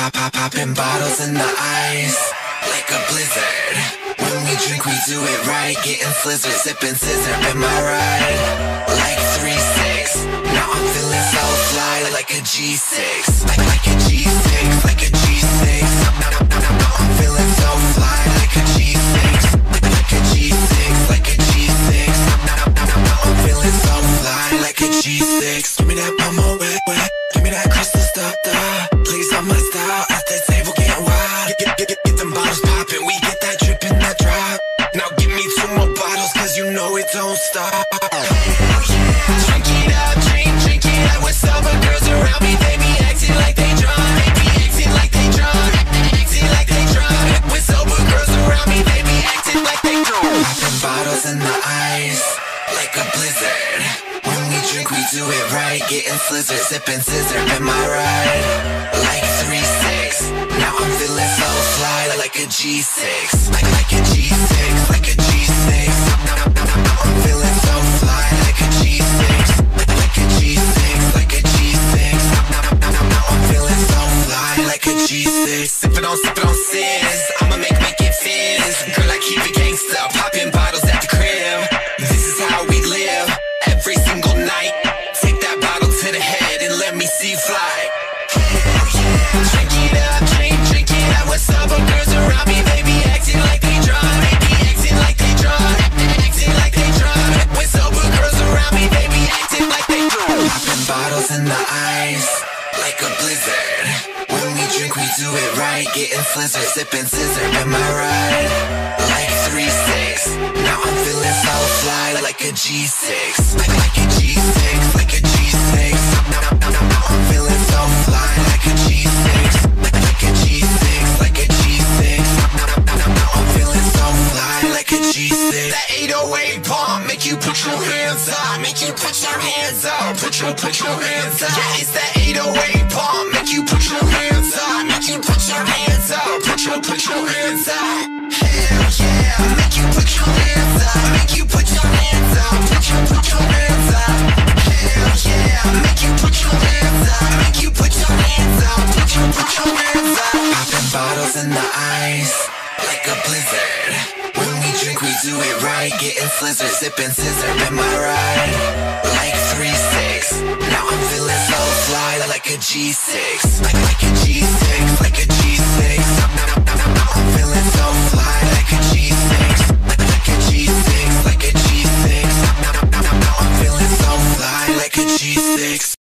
pop, pop, popping bottles in the ice like a blizzard. When we drink, we do it right. Getting slizzard, sipping sizzurp. Am I right? Like three six. Now I'm feeling so fly, like a G6, stop. Yeah. Drink it up, drink, drink it up. Sober girls around me, they be acting like they drunk. They be acting like they drunk. Acting like they drunk. Sober girls around me, they be acting like they drunk. Bottles in the ice, like a blizzard. When we drink, we do it right. Getting slizzard, sipping sizzurp. Am I right? Like three six. Now I'm feeling so fly, like a G6, like like a G6, Sip it on, sip it on, sis. I'ma make make it fizz. Girl, I keep it gangsta, popping bottles at the crib. This is how we live every single night. Take that bottle to the head and let me see you fly. Drink it up, drink, drink it up. With sober girls around me, acting like they acting like they. Acting like they girls around me, acting like they. Popping bottles in the ice, like a blizzard. Do it right. Getting slizzard, sipping sizzurp. Am I right? Like three six. Now I'm feeling so fly, like a G6, like like a G6, like a G6. Now, I'm feeling so fly, like a G6, like a G6, like a G6. Now, I'm feeling so fly, like a G6. That 808 bomb make you put your hands up, make you put your hands up, put your put your hands up. Yeah, it's that 808 in the ice, like a blizzard. When we drink, we do it right, getting slizzard, sipping sizzurp. Am I right? Like three six. Now I'm feeling so fly, like a G6, like like a G6, like a G6.